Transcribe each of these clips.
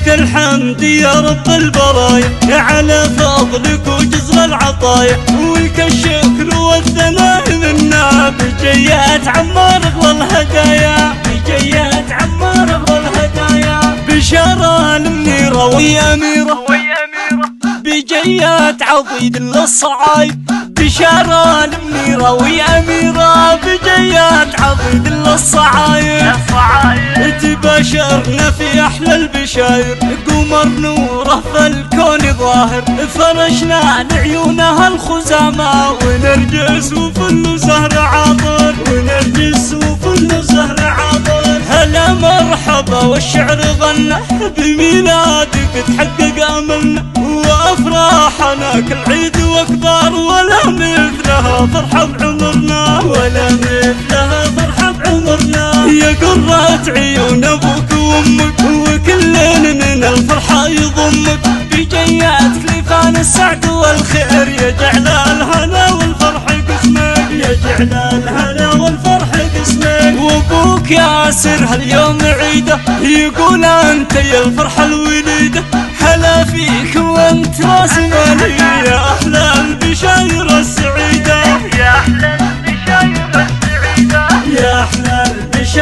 لك الحمد يا رب البرايا على فضلك وجزل العطايا. ولك الشكر والثناء منا بجيات عمار اغلى الهدايا. بجيات عمار اغلى الهدايا. بشارة المنيرة ويا أميرة بجيات عضيد للصعايب بشارة المنيرة ويا أميرة بجيات عضيد للصعايب تباشرنا في أحلى البشاير. قمر نوره في الكون ظاهر. فرشنا لعيونها الخزامة. ونرجس وفل زهر عاطر ونرجس وفل زهر عاطر هلا مرحبا والشعر غنى بميلادك تحقق املنا وأفراحنا كل عيد وأكبر ولا مثلها فرحة بعمرنا. ولا مثلها يا قرة عيون أبوك وأمك وكل من الفرحة يضمك. بجيات كليفان السعد والخير يجعل الهنا والفرح قسمك. يجعل الهنا والفرح قسمك. وأبوك ياسر هاليوم عيده يقول أنت يا الفرحة الوليدة. هلا فيك وأنت راس مالي يا أحلى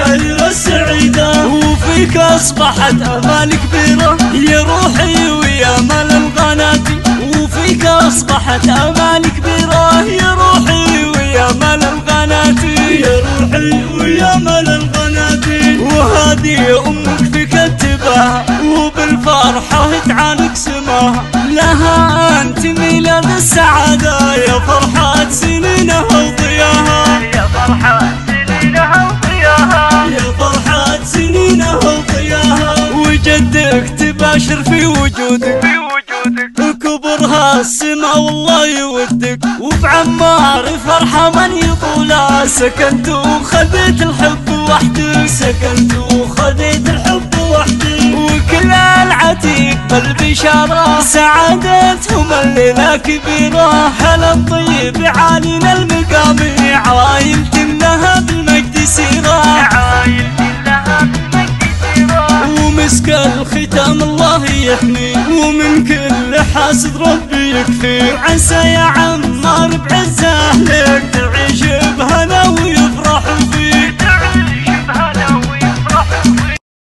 البشاير السعيده وفيك أصبحت امال كبيرة. يا روحي ويا مال القناتي وفيك أصبحت امال كبيرة. يا روحي ويا مال القناتي يا روحي ويا مال القناتي وهذه أمك تكتبها وبالفرحة تعانق سماها لها أنت ميلاد السعادة. يا فرحة سنينها تباشر في وجودك. في وجودك. كبرها السما والله يودك. وبعمار فرحة من يطولها سكنت وخذيت الحب وحدك سكنت وخذيت الحب وحدك وكل العتيق بالبشارة سعادتهم الليلة كبيرة. هلا الطيب عالينا المقام عوايل تملها بالمجد سيرة. ومسك الختام الله يحمي ومن كل حاسد ربي يكفي. عسى يا عمار بعزه لك تعيش بهنا